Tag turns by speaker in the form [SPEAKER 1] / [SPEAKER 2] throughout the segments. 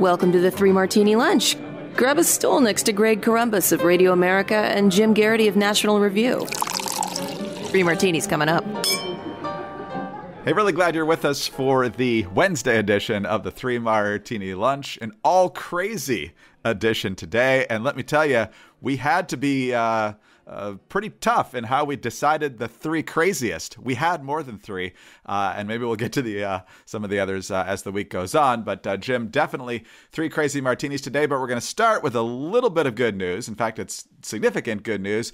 [SPEAKER 1] Welcome to the Three Martini Lunch. Grab a stool next to Greg Corombos of Radio America and Jim Geraghty of National Review. Three martinis coming up.
[SPEAKER 2] Hey, really glad you're with us for the Wednesday edition of the Three Martini Lunch, an all crazy edition today. And let me tell you, we had to be uh, uh, pretty tough in how we decided the three craziest. We had more than three, uh, and maybe we'll get to the uh, some of the others uh, as the week goes on. But Jim, definitely three crazy martinis today. But we're going to start with a little bit of good news. In fact, it's significant good news,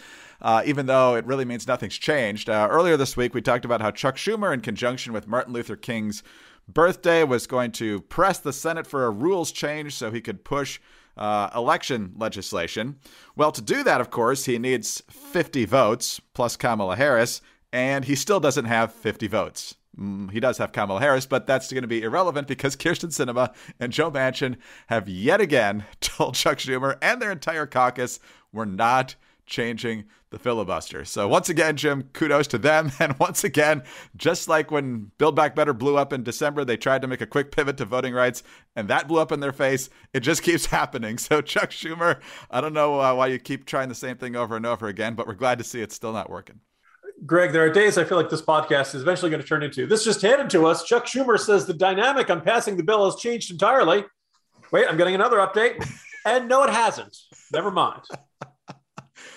[SPEAKER 2] even though it really means nothing's changed. earlier this week, we talked about how Chuck Schumer, in conjunction with Martin Luther King's birthday, was going to press the Senate for a rules change so he could push uh, election legislation. Well, to do that, of course, he needs 50 votes plus Kamala Harris, and he still doesn't have 50 votes. Mm, he does have Kamala Harris, but that's going to be irrelevant because Kyrsten Sinema and Joe Manchin have yet again told Chuck Schumer and their entire caucus we're not changing the filibuster. So once again, Jim, kudos to them. And once again, just like when Build Back Better blew up in December, they tried to make a quick pivot to voting rights, and that blew up in their face. It just keeps happening. So Chuck Schumer, I don't know uh, why you keep trying the same thing over and over again, but we're glad to see it's still not working.
[SPEAKER 3] Greg, there are days I feel like this podcast is eventually going to turn into this just handed to us. Chuck Schumer says the dynamic on passing the bill has changed entirely. Wait, I'm getting another update. And no, it hasn't. Never mind.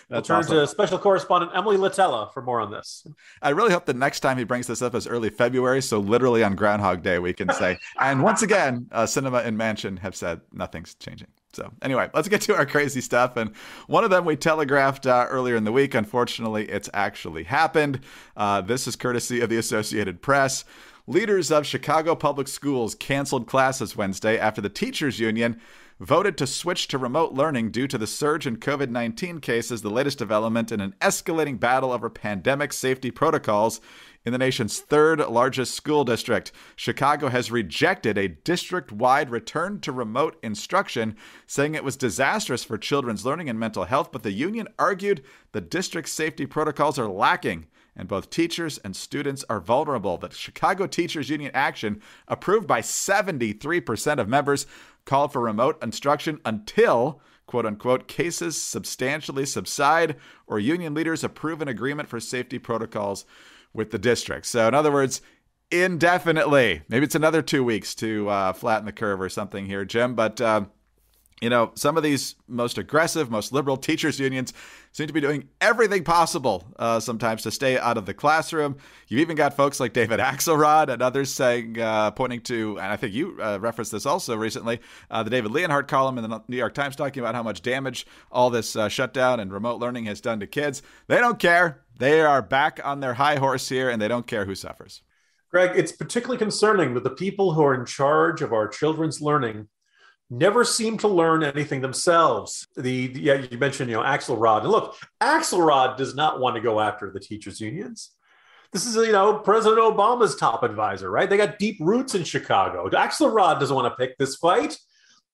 [SPEAKER 3] That's we'll turn awesome. to special correspondent Emily Litella for more on this.
[SPEAKER 2] I really hope the next time he brings this up is early February, so literally on Groundhog Day we can say. and once again, uh, Sinema and Manchin have said nothing's changing. So anyway, let's get to our crazy stuff. And one of them we telegraphed uh, earlier in the week. Unfortunately, it's actually happened. Uh, this is courtesy of the Associated Press. Leaders of Chicago public schools canceled classes Wednesday after the teachers union voted to switch to remote learning due to the surge in COVID 19 cases, the latest development in an escalating battle over pandemic safety protocols. In the nation's third largest school district, Chicago has rejected a district wide return to remote instruction, saying it was disastrous for children's learning and mental health. But the union argued the district's safety protocols are lacking and both teachers and students are vulnerable. The Chicago Teachers Union action, approved by 73% of members, called for remote instruction until quote unquote cases substantially subside or union leaders approve an agreement for safety protocols with the district. So, in other words, indefinitely. Maybe it's another two weeks to uh, flatten the curve or something here, Jim. But uh, you know, some of these most aggressive, most liberal teachers' unions seem to be doing everything possible uh, sometimes to stay out of the classroom. You've even got folks like David Axelrod and others saying, uh, pointing to, and I think you uh, referenced this also recently, uh, the David Leonhardt column in the New York Times talking about how much damage all this uh, shutdown and remote learning has done to kids. They don't care. They are back on their high horse here, and they don't care who suffers.
[SPEAKER 3] Greg, it's particularly concerning that the people who are in charge of our children's learning never seem to learn anything themselves. The, the yeah, you mentioned you know Axelrod, and look, Axelrod does not want to go after the teachers' unions. This is you know President Obama's top advisor, right? They got deep roots in Chicago. Axelrod doesn't want to pick this fight.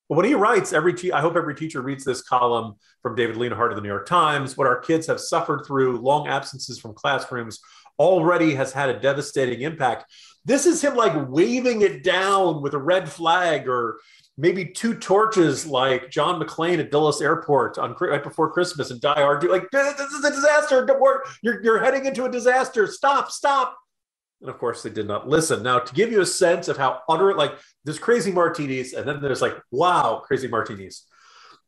[SPEAKER 3] But when he writes, every te- I hope every teacher reads this column from David Leonhardt of the New York Times. What our kids have suffered through long absences from classrooms already has had a devastating impact. This is him like waving it down with a red flag or maybe two torches like John McClane at Dulles Airport on right before Christmas and Die Hard. Like this is a disaster. You're you're heading into a disaster. Stop! Stop! And of course, they did not listen. Now, to give you a sense of how utter like there's crazy martinis, and then there's like wow, crazy martinis.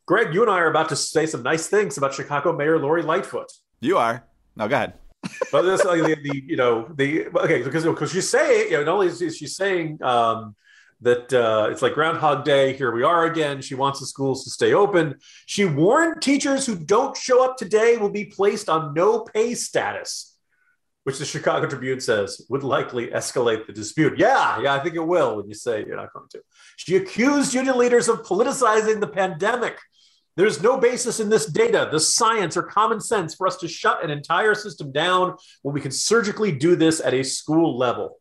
[SPEAKER 3] Greg, you and I are about to say some nice things about Chicago Mayor Lori Lightfoot.
[SPEAKER 2] You are. Now, go ahead.
[SPEAKER 3] but this, like the, the, you know, the okay, because because she's saying, you know, not only is she saying um, that uh, it's like Groundhog Day. Here we are again. She wants the schools to stay open. She warned teachers who don't show up today will be placed on no pay status, which the Chicago Tribune says would likely escalate the dispute. Yeah, yeah, I think it will when you say you're not going to. She accused union leaders of politicizing the pandemic. There's no basis in this data, the science, or common sense for us to shut an entire system down when we can surgically do this at a school level.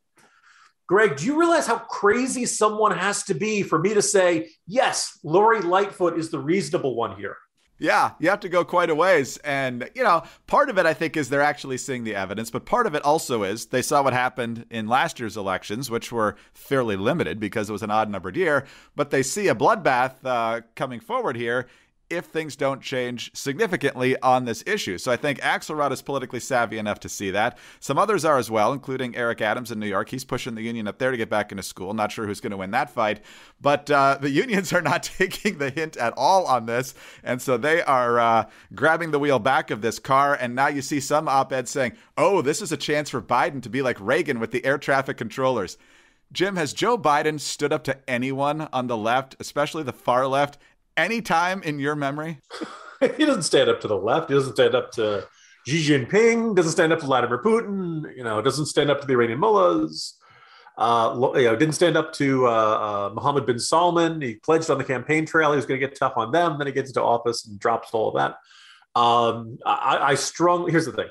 [SPEAKER 3] Greg, do you realize how crazy someone has to be for me to say, yes, Lori Lightfoot is the reasonable one here?
[SPEAKER 2] Yeah, you have to go quite a ways. And, you know, part of it, I think, is they're actually seeing the evidence, but part of it also is they saw what happened in last year's elections, which were fairly limited because it was an odd numbered year. But they see a bloodbath uh, coming forward here if things don't change significantly on this issue. So I think Axelrod is politically savvy enough to see that. Some others are as well, including Eric Adams in New York. He's pushing the union up there to get back into school. Not sure who's going to win that fight, but uh, the unions are not taking the hint at all on this, and so they are uh, grabbing the wheel back of this car. And now you see some op-eds saying, "Oh, this is a chance for Biden to be like Reagan with the air traffic controllers." Jim, has Joe Biden stood up to anyone on the left, especially the far left, any time in your memory?
[SPEAKER 3] he doesn't stand up to the left. He doesn't stand up to Xi Jinping. Doesn't stand up to Vladimir Putin. You know, doesn't stand up to the Iranian mullahs. Uh, you know, didn't stand up to uh, uh, Mohammed bin Salman. He pledged on the campaign trail he was going to get tough on them. Then he gets into office and drops all of that. Um, I, I strongly here's the thing.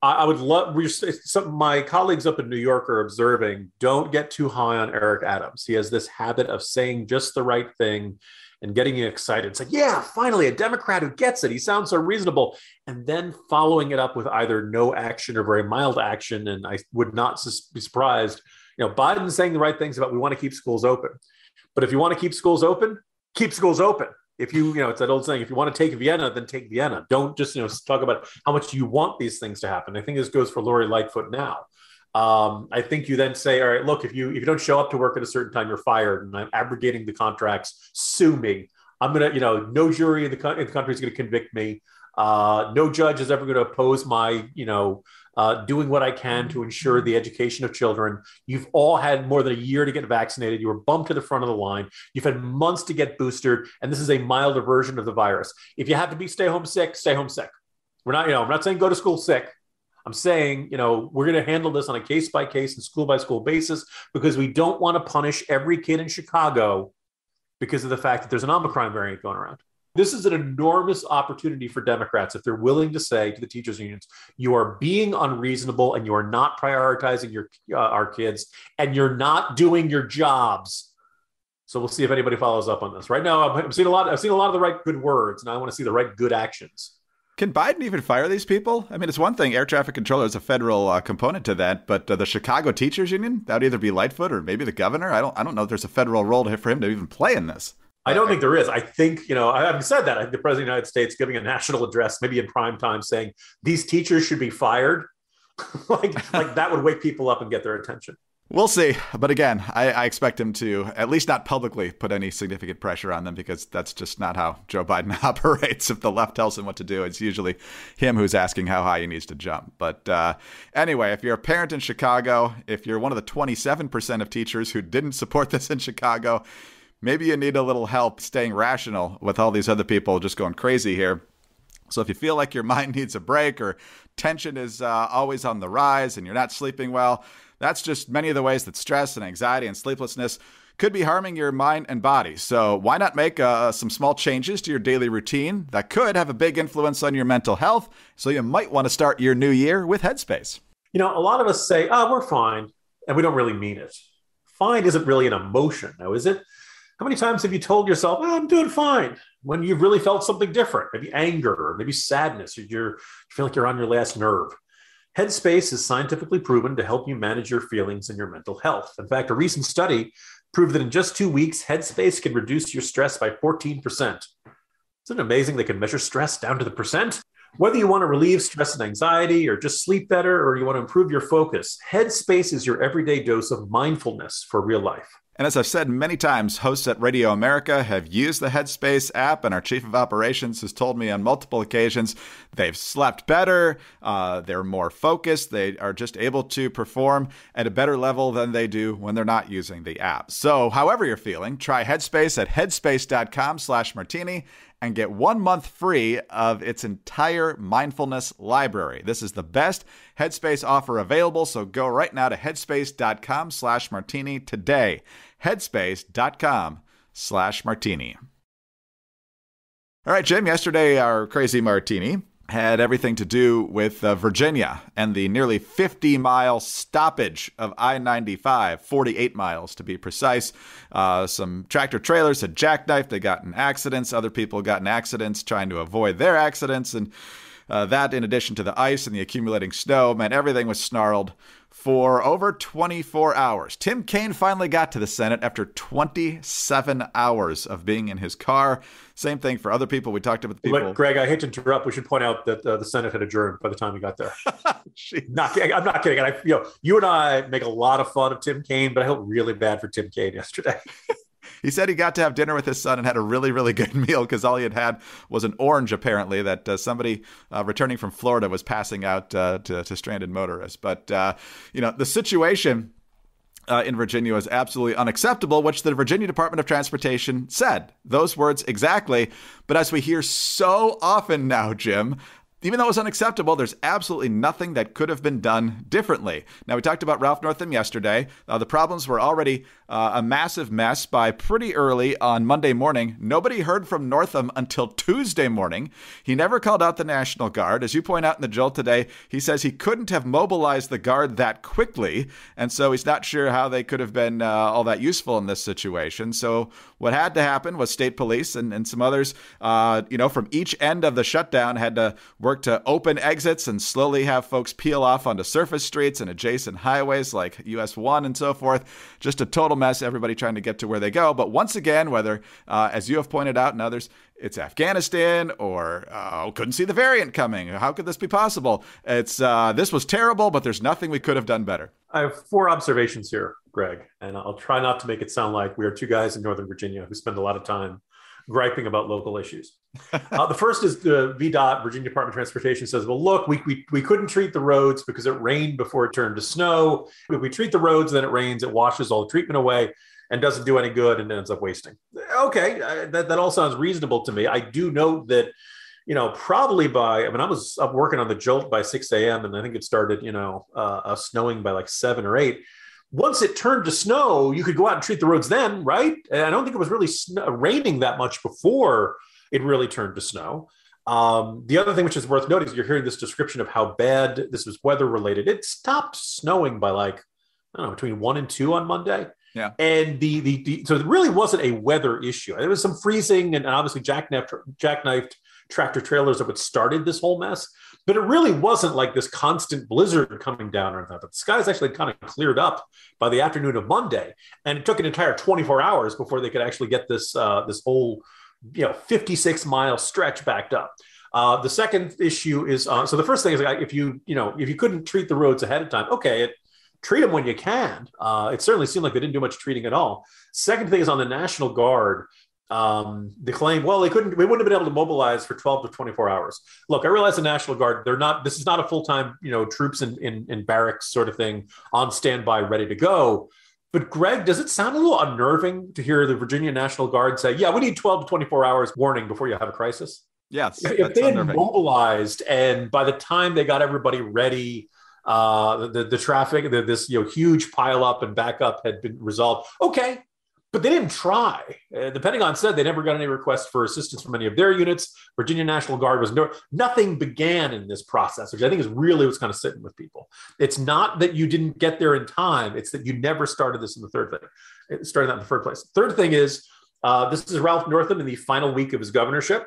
[SPEAKER 3] I, I would love. Some my colleagues up in New York are observing. Don't get too high on Eric Adams. He has this habit of saying just the right thing and getting you excited. It's like, yeah, finally a Democrat who gets it. He sounds so reasonable. And then following it up with either no action or very mild action. And I would not be surprised. You know, Biden's saying the right things about we want to keep schools open. But if you want to keep schools open, keep schools open. If you, you know, it's that old saying, if you want to take Vienna, then take Vienna. Don't just, you know, talk about how much you want these things to happen. I think this goes for Lori Lightfoot now. Um, I think you then say, all right, look, if you if you don't show up to work at a certain time, you're fired, and I'm abrogating the contracts. Me. I'm gonna, you know, no jury in the, in the country is going to convict me. Uh, no judge is ever going to oppose my, you know, uh, doing what I can to ensure the education of children. You've all had more than a year to get vaccinated. You were bumped to the front of the line. You've had months to get boosted, and this is a milder version of the virus. If you have to be stay home sick, stay home sick. We're not, you know, I'm not saying go to school sick. I'm saying, you know, we're going to handle this on a case by case and school by school basis because we don't want to punish every kid in Chicago because of the fact that there's an Omicron variant going around. This is an enormous opportunity for Democrats if they're willing to say to the teachers' unions, you are being unreasonable and you are not prioritizing your uh, our kids and you're not doing your jobs. So we'll see if anybody follows up on this. Right now, I've seen a lot. I've seen a lot of the right good words, and I want to see the right good actions.
[SPEAKER 2] Can Biden even fire these people? I mean, it's one thing, air traffic controller is a federal uh, component to that, but uh, the Chicago Teachers Union, that would either be Lightfoot or maybe the governor. I don't, I don't know if there's a federal role for him to even play in this.
[SPEAKER 3] I don't think there is. I think, you know, I haven't said that. The president of the United States giving a national address, maybe in prime time, saying these teachers should be fired. like, like that would wake people up and get their attention.
[SPEAKER 2] We'll see. But again, I, I, expect him to at least not publicly put any significant pressure on them because that's just not how Joe Biden operates. If the left tells him what to do, it's usually him who's asking how high he needs to jump. But uh, anyway, if you're a parent in Chicago, if you're one of the 27% of teachers who didn't support this in Chicago, maybe you need a little help staying rational with all these other people just going crazy here. So if you feel like your mind needs a break or tension is uh, always on the rise and you're not sleeping well, that's just many of the ways that stress and anxiety and sleeplessness could be harming your mind and body. So, why not make uh, some small changes to your daily routine that could have a big influence on your mental health? So, you might want to start your new year with Headspace.
[SPEAKER 3] You know, a lot of us say, oh, we're fine, and we don't really mean it. Fine isn't really an emotion, now, is it? How many times have you told yourself, oh, I'm doing fine, when you've really felt something different? Maybe anger, or maybe sadness, or you're, you feel like you're on your last nerve. Headspace is scientifically proven to help you manage your feelings and your mental health. In fact, a recent study proved that in just two weeks, Headspace can reduce your stress by 14%. Isn't it amazing they can measure stress down to the percent? Whether you want to relieve stress and anxiety or just sleep better or you want to improve your focus, Headspace is your everyday dose of mindfulness for real life.
[SPEAKER 2] And as I've said many times, hosts at Radio America have used the Headspace app, and our chief of operations has told me on multiple occasions they've slept better, uh, they're more focused, they are just able to perform at a better level than they do when they're not using the app. So, however you're feeling, try Headspace at headspace.com/martini and get one month free of its entire mindfulness library. This is the best Headspace offer available, so go right now to headspace.com slash martini today. Headspace.com slash martini. All right, Jim, yesterday our crazy martini had everything to do with uh, Virginia and the nearly 50 mile stoppage of I 95, 48 miles to be precise. Uh, some tractor trailers had jackknifed, they got in accidents. Other people got in accidents trying to avoid their accidents. And uh, that, in addition to the ice and the accumulating snow, meant everything was snarled for over 24 hours. Tim Kaine finally got to the Senate after 27 hours of being in his car. Same thing for other people. We talked about people.
[SPEAKER 3] But Greg, I hate to interrupt. We should point out that uh, the Senate had adjourned by the time we got there. not, I'm not kidding. And I, you know, you and I make a lot of fun of Tim Kaine, but I felt really bad for Tim Kaine yesterday.
[SPEAKER 2] He said he got to have dinner with his son and had a really, really good meal because all he had had was an orange, apparently, that uh, somebody uh, returning from Florida was passing out uh, to, to, stranded motorists. But, uh, you know, the situation. Uh, in Virginia was absolutely unacceptable, which the Virginia Department of Transportation said. Those words exactly. But as we hear so often now, Jim, even though it was unacceptable, there's absolutely nothing that could have been done differently. Now, we talked about Ralph Northam yesterday. Uh, the problems were already uh, a massive mess by pretty early on Monday morning. Nobody heard from Northam until Tuesday morning. He never called out the National Guard. As you point out in the Jolt today, he says he couldn't have mobilized the Guard that quickly, and so he's not sure how they could have been uh, all that useful in this situation. So, what had to happen was state police and, and some others, uh, you know, from each end of the shutdown had to work to open exits and slowly have folks peel off onto surface streets and adjacent highways like US 1 and so forth. Just a total mess, everybody trying to get to where they go. But once again, whether, uh, as you have pointed out and others, it's Afghanistan or uh, couldn't see the variant coming. How could this be possible? It's uh, this was terrible, but there's nothing we could have done better.
[SPEAKER 3] I have four observations here, Greg, and I'll try not to make it sound like we are two guys in Northern Virginia who spend a lot of time griping about local issues. Uh, the first is the VDOT, Virginia Department of Transportation, says, well, look, we, we, we couldn't treat the roads because it rained before it turned to snow. If we treat the roads, then it rains, it washes all the treatment away and doesn't do any good and ends up wasting. Okay, that, that all sounds reasonable to me. I do note that, you know, probably by, I mean, I was up working on the jolt by 6 a.m. and I think it started, you know, uh, uh, snowing by like seven or eight once it turned to snow, you could go out and treat the roads then, right? And I don't think it was really snow, raining that much before it really turned to snow. Um, the other thing which is worth noting is you're hearing this description of how bad this was weather related. It stopped snowing by like, I don't know, between one and two on Monday.
[SPEAKER 2] Yeah.
[SPEAKER 3] And the, the, the so it really wasn't a weather issue. There was some freezing and, and obviously jackknifed, jackknifed tractor trailers that would started this whole mess. But it really wasn't like this constant blizzard coming down or anything. But the skies actually kind of cleared up by the afternoon of Monday, and it took an entire 24 hours before they could actually get this uh, this whole you know 56 mile stretch backed up. Uh, the second issue is uh, so the first thing is like if you you know if you couldn't treat the roads ahead of time, okay, it, treat them when you can. Uh, it certainly seemed like they didn't do much treating at all. Second thing is on the National Guard um, the claim, well, they couldn't, we wouldn't have been able to mobilize for 12 to 24 hours. Look, I realize the National Guard, they're not, this is not a full time, you know, troops in, in, in barracks sort of thing on standby, ready to go. But Greg, does it sound a little unnerving to hear the Virginia National Guard say, yeah, we need 12 to 24 hours warning before you have a crisis?
[SPEAKER 2] Yes.
[SPEAKER 3] If they had unnerving. mobilized and by the time they got everybody ready, uh, the, the traffic, the, this you know huge pile up and backup had been resolved. Okay, but they didn't try. Uh, the Pentagon said they never got any requests for assistance from any of their units. Virginia National Guard was no, nothing began in this process, which I think is really what's kind of sitting with people. It's not that you didn't get there in time; it's that you never started this in the third thing, started that in the first place. Third thing is uh, this is Ralph Northam in the final week of his governorship.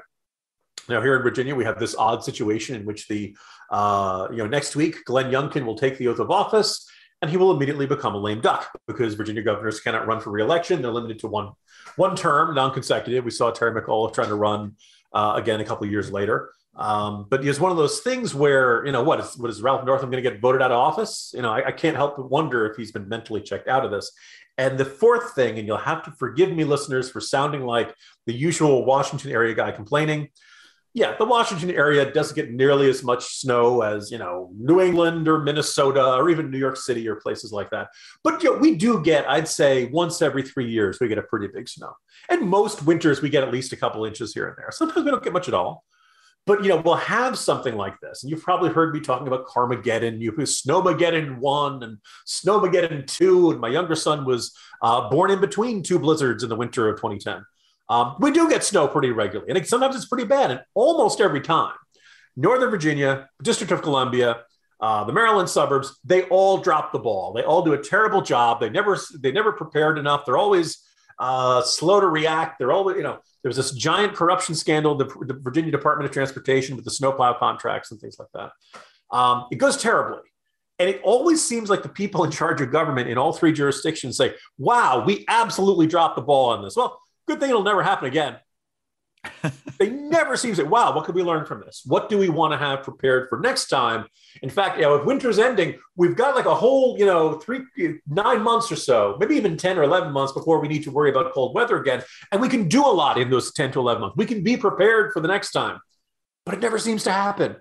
[SPEAKER 3] Now, here in Virginia, we have this odd situation in which the, uh, you know, next week, Glenn Youngkin will take the oath of office and he will immediately become a lame duck because Virginia governors cannot run for reelection. They're limited to one one term, non-consecutive. We saw Terry McAuliffe trying to run uh, again a couple of years later. Um, but it's one of those things where you know what is what is Ralph Northam going to get voted out of office? You know, I, I can't help but wonder if he's been mentally checked out of this. And the fourth thing, and you'll have to forgive me, listeners, for sounding like the usual Washington area guy complaining yeah, the Washington area doesn't get nearly as much snow as you know New England or Minnesota or even New York City or places like that. But you know, we do get, I'd say, once every three years we get a pretty big snow, and most winters we get at least a couple inches here and there. Sometimes we don't get much at all. But you know, we'll have something like this, and you've probably heard me talking about Carmageddon. You have Snowmageddon one and Snowmageddon two, and my younger son was uh, born in between two blizzards in the winter of 2010. Um, we do get snow pretty regularly, and sometimes it's pretty bad. And almost every time, Northern Virginia, District of Columbia, uh, the Maryland suburbs, they all drop the ball. They all do a terrible job. They never they never prepared enough. They're always uh, slow to react. They're always you know there's this giant corruption scandal the, the Virginia Department of Transportation with the snowplow contracts and things like that. Um, it goes terribly. And it always seems like the people in charge of government in all three jurisdictions say, wow, we absolutely dropped the ball on this. Well, good thing it'll never happen again. they never seem to say, wow, what could we learn from this? What do we want to have prepared for next time? In fact, you know, if winter's ending, we've got like a whole, you know, three, nine months or so, maybe even 10 or 11 months before we need to worry about cold weather again. And we can do a lot in those 10 to 11 months. We can be prepared for the next time. But it never seems to happen.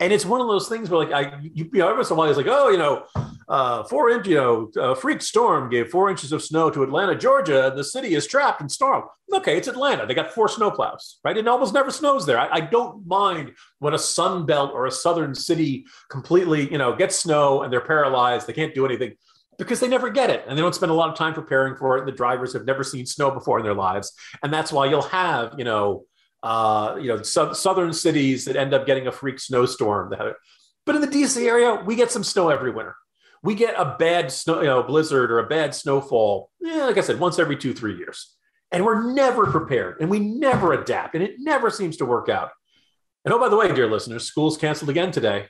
[SPEAKER 3] And it's one of those things where, like, I, you, you know, every once in a while, it's like, oh, you know, uh, four know, a freak storm gave four inches of snow to Atlanta, Georgia, and the city is trapped in storm. Okay, it's Atlanta. They got four snowplows, right? It almost never snows there. I, I don't mind when a sun belt or a southern city completely, you know, gets snow and they're paralyzed. They can't do anything because they never get it and they don't spend a lot of time preparing for it. The drivers have never seen snow before in their lives. And that's why you'll have, you know, uh, you know, so, southern cities that end up getting a freak snowstorm. But in the DC area, we get some snow every winter. We get a bad snow, you know, blizzard or a bad snowfall. Yeah, like I said, once every two, three years. And we're never prepared and we never adapt and it never seems to work out. And oh, by the way, dear listeners, school's canceled again today,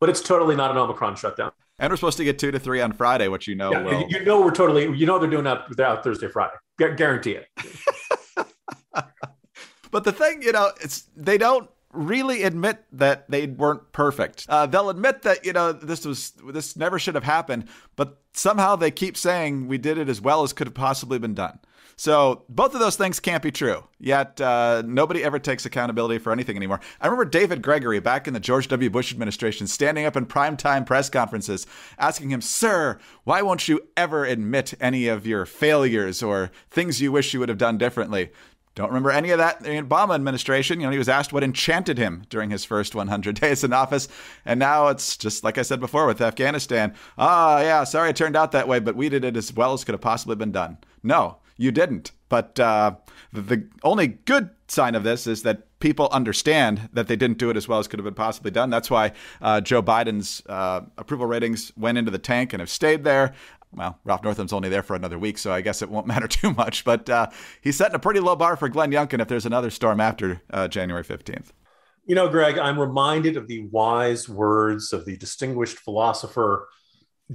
[SPEAKER 3] but it's totally not an Omicron shutdown.
[SPEAKER 2] And we're supposed to get two to three on Friday, which you know. Yeah, will...
[SPEAKER 3] You know, we're totally, you know, they're doing that without Thursday, Friday. Guarantee it.
[SPEAKER 2] But the thing, you know, it's they don't really admit that they weren't perfect. Uh, they'll admit that you know this was this never should have happened, but somehow they keep saying we did it as well as could have possibly been done. So both of those things can't be true. Yet uh, nobody ever takes accountability for anything anymore. I remember David Gregory back in the George W. Bush administration standing up in primetime press conferences asking him, "Sir, why won't you ever admit any of your failures or things you wish you would have done differently?" Don't remember any of that the Obama administration. You know, he was asked what enchanted him during his first 100 days in office. And now it's just like I said before with Afghanistan. Ah, oh, yeah, sorry it turned out that way, but we did it as well as could have possibly been done. No, you didn't. But uh, the, the only good sign of this is that people understand that they didn't do it as well as could have been possibly done. That's why uh, Joe Biden's uh, approval ratings went into the tank and have stayed there well, Ralph Northam's only there for another week, so I guess it won't matter too much. But uh, he's setting a pretty low bar for Glenn Youngkin if there's another storm after uh, January 15th.
[SPEAKER 3] You know, Greg, I'm reminded of the wise words of the distinguished philosopher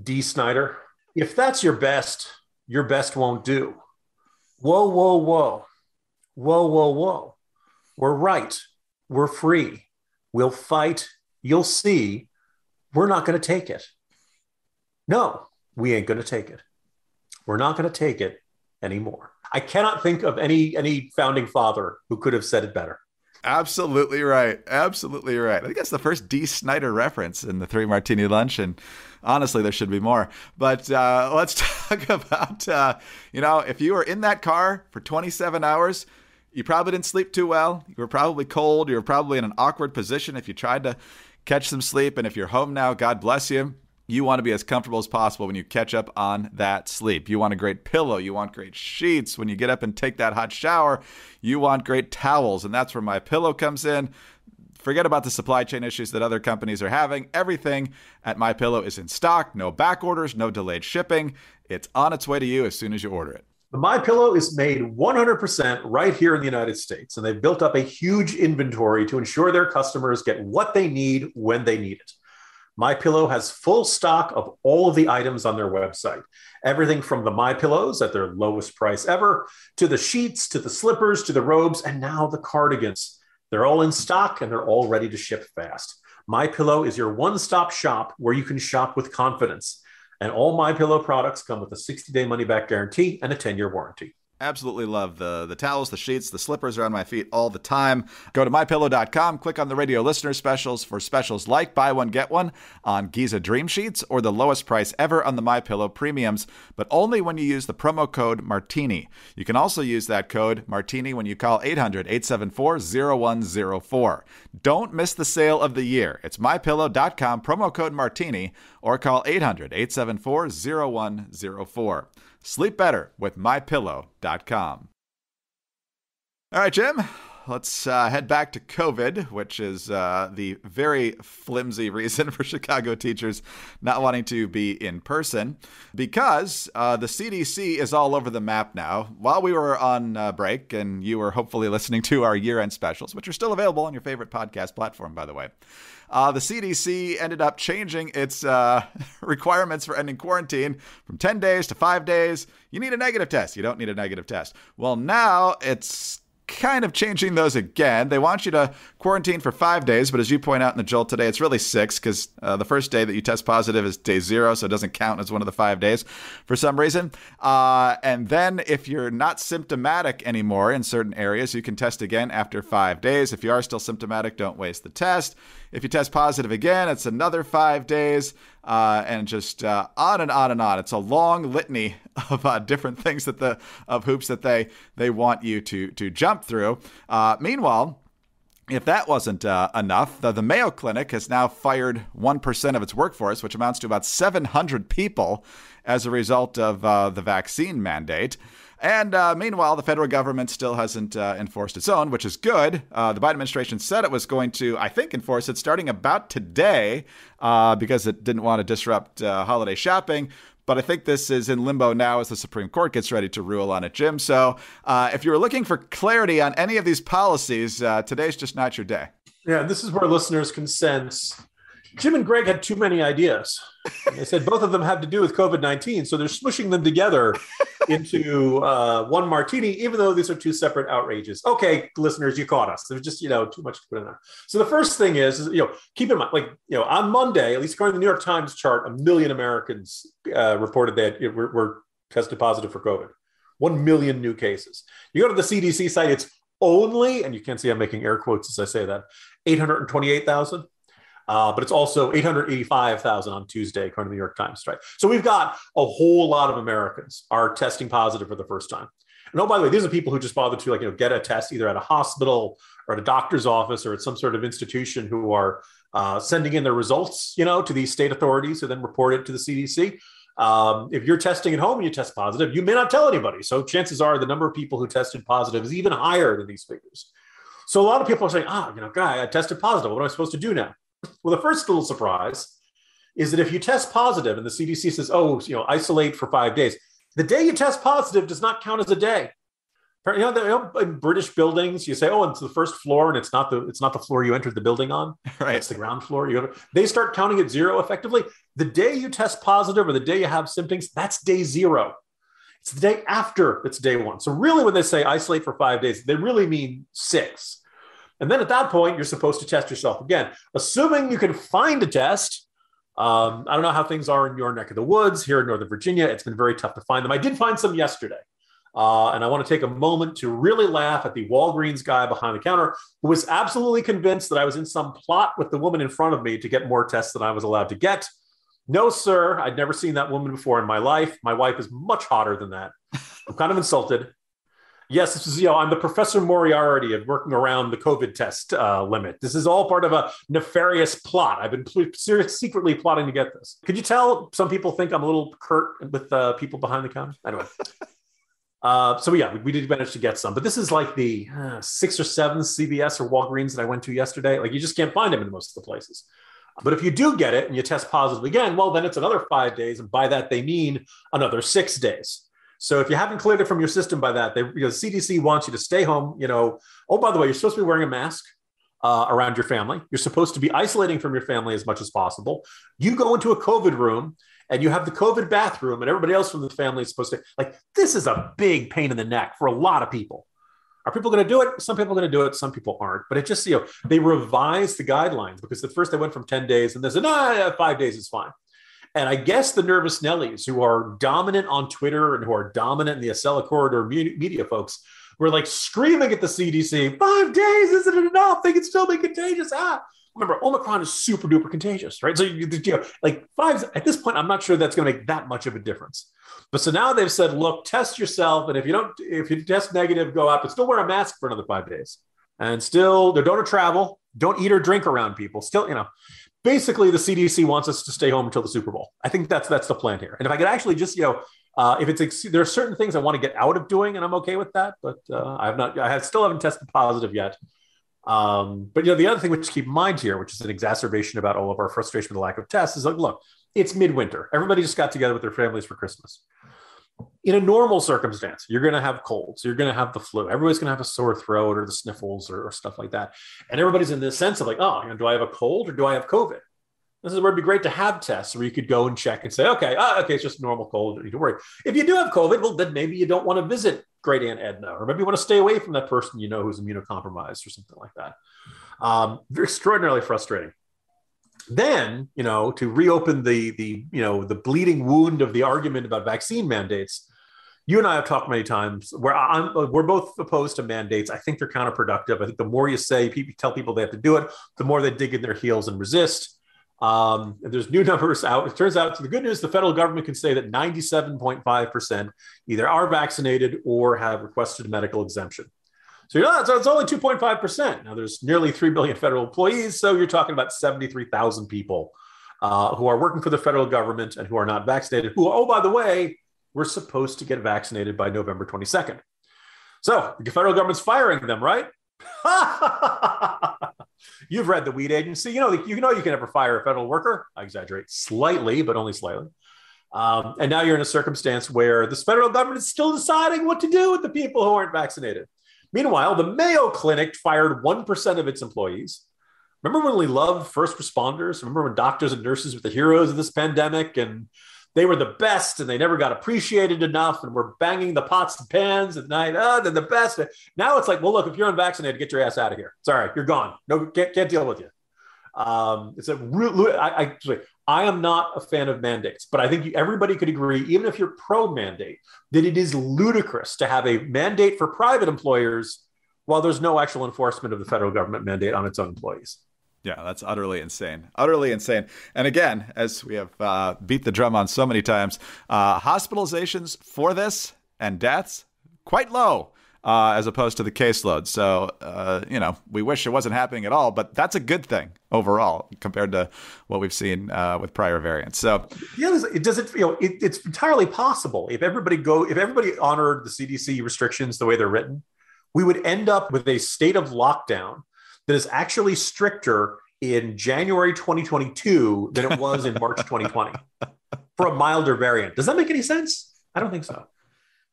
[SPEAKER 3] Dee Snider. If that's your best, your best won't do. Whoa, whoa, whoa. Whoa, whoa, whoa. We're right. We're free. We'll fight. You'll see. We're not going to take it. No, we ain't going to take it. We're not going to take it anymore. I cannot think of any any founding father who could have said it better.
[SPEAKER 2] Absolutely right. Absolutely right. I think that's the first Dee Snider reference in the Three Martini Lunch, and honestly, there should be more. But uh, let's talk about uh, you know if you were in that car for 27 hours. You probably didn't sleep too well. You were probably cold. You were probably in an awkward position if you tried to catch some sleep. And if you're home now, God bless you you want to be as comfortable as possible when you catch up on that sleep. You want a great pillow. You want great sheets. When you get up and take that hot shower, you want great towels. And that's where my pillow comes in. Forget about the supply chain issues that other companies are having. Everything at My Pillow is in stock. No back orders, no delayed shipping. It's on its way to you as soon as you order it.
[SPEAKER 3] The My Pillow is made 100% right here in the United States, and they've built up a huge inventory to ensure their customers get what they need when they need it. My Pillow has full stock of all of the items on their website. Everything from the My Pillows at their lowest price ever, to the sheets, to the slippers, to the robes, and now the cardigans. They're all in stock and they're all ready to ship fast. My Pillow is your one-stop shop where you can shop with confidence. And all My Pillow products come with a 60-day money-back guarantee and a 10-year warranty.
[SPEAKER 2] Absolutely love the the towels, the sheets, the slippers are on my feet all the time. Go to mypillow.com, click on the radio listener specials for specials like buy one get one on Giza Dream Sheets or the lowest price ever on the My Pillow premiums, but only when you use the promo code Martini. You can also use that code Martini when you call 800-874-0104. Don't miss the sale of the year. It's mypillow.com promo code Martini or call 800-874-0104. Sleep better with mypillow.com. All right, Jim, let's uh, head back to COVID, which is uh, the very flimsy reason for Chicago teachers not wanting to be in person, because uh, the CDC is all over the map now. While we were on uh, break, and you were hopefully listening to our year end specials, which are still available on your favorite podcast platform, by the way. Uh, the CDC ended up changing its uh, requirements for ending quarantine from 10 days to five days. You need a negative test. You don't need a negative test. Well, now it's kind of changing those again. They want you to quarantine for five days, but as you point out in the Jolt today, it's really six because uh, the first day that you test positive is day zero, so it doesn't count as one of the five days for some reason. Uh, and then if you're not symptomatic anymore in certain areas, you can test again after five days. If you are still symptomatic, don't waste the test. If you test positive again, it's another five days, uh, and just uh, on and on and on. It's a long litany of uh, different things that the of hoops that they they want you to to jump through. Uh, meanwhile. If that wasn't uh, enough, the, the, Mayo Clinic has now fired 1% of its workforce, which amounts to about 700 people as a result of uh, the vaccine mandate. And uh, meanwhile, the federal government still hasn't uh, enforced its own, which is good. Uh, the Biden administration said it was going to, I think, enforce it starting about today uh, because it didn't want to disrupt uh, holiday shopping. But I think this is in limbo now as the Supreme Court gets ready to rule on it, Jim. So uh, if you're looking for clarity on any of these policies, today's just not your day.
[SPEAKER 3] Yeah, this is where listeners can sense Jim and Greg had too many ideas. They said both of them have to do with COVID 19. So they're smushing them together into uh, one martini, even though these are two separate outrages. Okay, listeners, you caught us. There's just, you know, too much to put in there. So the first thing is, is you know, keep in mind, like, you know, on Monday, at least according to the New York Times chart, a million Americans uh, reported that were, were tested positive for COVID. 1 million new cases. You go to the CDC site, it's only, and you can't see I'm making air quotes as I say that, 828,000. Uh, but it's also 885,000 on Tuesday, according to the New York Times. Right. So we've got a whole lot of Americans are testing positive for the first time. And oh, by the way, these are people who just bothered to like you know get a test either at a hospital or at a doctor's office or at some sort of institution who are uh, sending in their results, you know, to these state authorities who then report it to the CDC. Um, if you're testing at home and you test positive, you may not tell anybody. So chances are the number of people who tested positive is even higher than these figures. So a lot of people are saying, ah, you know, guy, I tested positive. What am I supposed to do now? Well, the first little surprise is that if you test positive and the CDC says, oh, you know, isolate for five days, the day you test positive does not count as a day. You know, the, you know, in British buildings, you say, "Oh, it's the first floor, and it's not the it's not the floor you entered the building on. Right, it's the ground floor." You they start counting at zero effectively. The day you test positive or the day you have symptoms, that's day zero. It's the day after it's day one. So really, when they say isolate for five days, they really mean six. And then at that point, you're supposed to test yourself again, assuming you can find a test. Um, I don't know how things are in your neck of the woods here in Northern Virginia. It's been very tough to find them. I did find some yesterday. Uh, and I want to take a moment to really laugh at the Walgreens guy behind the counter who was absolutely convinced that I was in some plot with the woman in front of me to get more tests than I was allowed to get. No, sir, I'd never seen that woman before in my life. My wife is much hotter than that. I'm kind of insulted yes, this is, you know, I'm the Professor Moriarty of working around the COVID test uh, limit. This is all part of a nefarious plot. I've been pl- secretly plotting to get this. Could you tell some people think I'm a little curt with uh, people behind the counter? Anyway. Uh, so yeah, we, we, did manage to get some, but this is like the uh, six or seven CVS or Walgreens that I went to yesterday. Like you just can't find them in most of the places. But if you do get it and you test positive again, well, then it's another five days, and by that they mean another six days. So if you haven't cleared it from your system by that, they, you know, CDC wants you to stay home. You know, oh by the way, you're supposed to be wearing a mask uh, around your family. You're supposed to be isolating from your family as much as possible. You go into a COVID room and you have the COVID bathroom, and everybody else from the family is supposed to like. This is a big pain in the neck for a lot of people. Are people going to do it? Some people are going to do it. Some people aren't. But it just you know they revised the guidelines because at first they went from ten days and they said no, five days is fine. And I guess the nervous Nellies who are dominant on Twitter and who are dominant in the Acela corridor media folks were like screaming at the CDC, five days isn't enough? They can still be contagious. Ah, remember Omicron is super duper contagious, right? So you, you know, like five at this point, I'm not sure that's going to make that much of a difference. But so now they've said, look, test yourself, and if you don't, if you test negative, go out, but still wear a mask for another five days, and still don't travel, don't eat or drink around people. Still, you know, basically the CDC wants us to stay home until the Super Bowl. I think that's that's the plan here. And if I could actually just you know Uh, if it's there are certain things I want to get out of doing, and I'm okay with that. But uh, I have not. I have, still haven't tested positive yet. Um, but you know, the other thing which to keep in mind here, which is an exacerbation about all of our frustration with the lack of tests, is like, look, it's midwinter. Everybody just got together with their families for Christmas. In a normal circumstance, you're going to have colds, you're going to have the flu, everybody's going to have a sore throat or the sniffles or, or, stuff like that, and everybody's in this sense of like, oh, you know, do I have a cold or do I have COVID? This is where it'd be great to have tests where you could go and check and say, okay, oh, okay, it's just normal cold. Don't need to worry. If you do have COVID, well, then maybe you don't want to visit great Aunt Edna, or maybe you want to stay away from that person you know who's immunocompromised or something like that. Um, extraordinarily frustrating. Then, you know, to reopen the the you know the bleeding wound of the argument about vaccine mandates, you and I have talked many times where I'm, we're both opposed to mandates. I think they're counterproductive. I think the more you say, people tell people they have to do it, the more they dig in their heels and resist. Um, there's new numbers out. It turns out, so the good news, the federal government can say that 97.5% either are vaccinated or have requested a medical exemption. So you know, it's, it's only 2.5%. Now there's nearly 3 billion federal employees. So you're talking about 73,000 people uh, who are working for the federal government and who are not vaccinated, who, oh, by the way, we're supposed to get vaccinated by November 22nd. So the federal government's firing them, right? You've read the weed agency. You know, you know you can never fire a federal worker. I exaggerate slightly, but only slightly. Um, and now you're in a circumstance where the federal government is still deciding what to do with the people who aren't vaccinated. Meanwhile, the Mayo Clinic fired 1% of its employees. Remember when we loved first responders? Remember when doctors and nurses were the heroes of this pandemic and they were the best and they never got appreciated enough and we're banging the pots and pans at night. Oh, they're the best. Now it's like, well, look, if you're unvaccinated, get your ass out of here. Sorry, you're gone. No, can't, can't deal with you. Um, it's a real, I, I, I am not a fan of mandates, but I think everybody could agree, even if you're pro mandate, that it is ludicrous to have a mandate for private employers while there's no actual enforcement of the federal government mandate on its own employees.
[SPEAKER 2] Yeah, that's utterly insane. Utterly insane. And again, as we have uh, beat the drum on so many times, uh, hospitalizations for this and deaths quite low. Uh, as opposed to the caseload. So, uh, you know, we wish it wasn't happening at all, but that's a good thing overall compared to what we've seen uh, with prior variants. So,
[SPEAKER 3] yeah, it does it. You know, it, it's entirely possible if everybody go if everybody honored the CDC restrictions the way they're written, we would end up with a state of lockdown that is actually stricter in January 2022 than it was in March 2020 for a milder variant. Does that make any sense? I don't think so.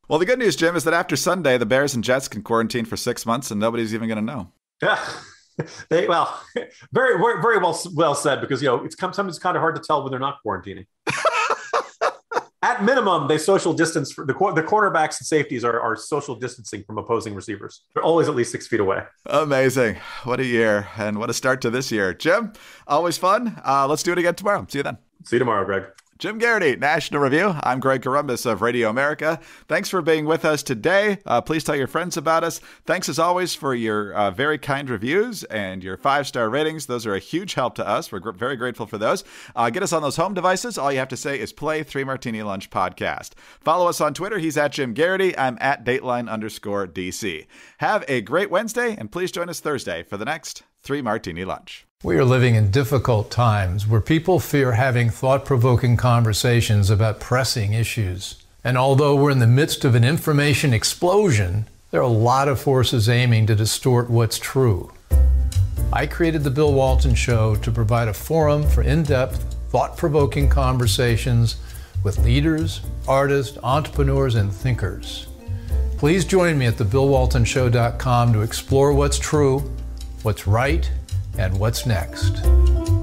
[SPEAKER 2] Well, the good news, Jim, is that after Sunday, the Bears and Jets can quarantine for six months and nobody's even going to know.
[SPEAKER 3] Yeah. They, well, very, very, well, well said because, you know, it's sometimes it's kind of hard to tell when they're not quarantining. at minimum, they social distance for the the cornerbacks and safeties are, are social distancing from opposing receivers. They're always at least six feet away.
[SPEAKER 2] Amazing! What a year and what a start to this year, Jim. Always fun. Uh, let's do it again tomorrow. See you then.
[SPEAKER 3] See you tomorrow, Greg.
[SPEAKER 2] Jim Geraghty, National Review. I'm Greg Corombos of Radio America. Thanks for being with us today. Uh, please tell your friends about us. Thanks as always for your uh, very kind reviews and your five star ratings. Those are a huge help to us. We're gr- very grateful for those. Uh, get us on those home devices. All you have to say is play Three Martini Lunch podcast. Follow us on Twitter. He's at Jim Geraghty. I'm at Dateline underscore DC. Have a great Wednesday and please join us Thursday for the next Three Martini Lunch.
[SPEAKER 4] We are living in difficult times where people fear having thought provoking conversations about pressing issues. And although we're in the midst of an information explosion, there are a lot of forces aiming to distort what's true. I created The Bill Walton Show to provide a forum for in depth, thought provoking conversations with leaders, artists, entrepreneurs, and thinkers. Please join me at thebillwaltonshow.com to explore what's true, what's right, and what's next.